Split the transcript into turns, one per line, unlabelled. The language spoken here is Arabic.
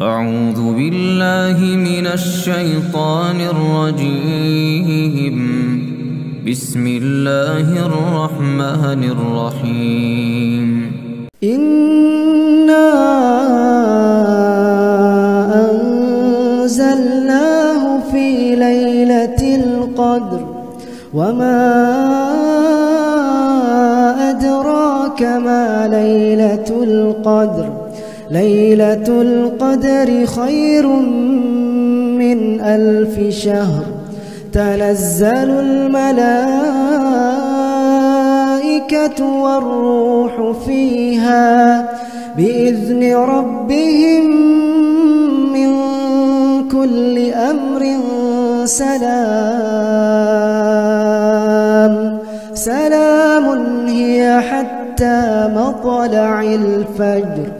أعوذ بالله من الشيطان الرجيم. بسم الله الرحمن الرحيم.
إنا أنزلناه في ليلة القدر. وما أدراك ما ليلة القدر. ليلة القدر خير من ألف شهر. تنزل الملائكة والروح فيها بإذن ربهم من كل أمر سلام. سلام هي حتى مطلع الفجر.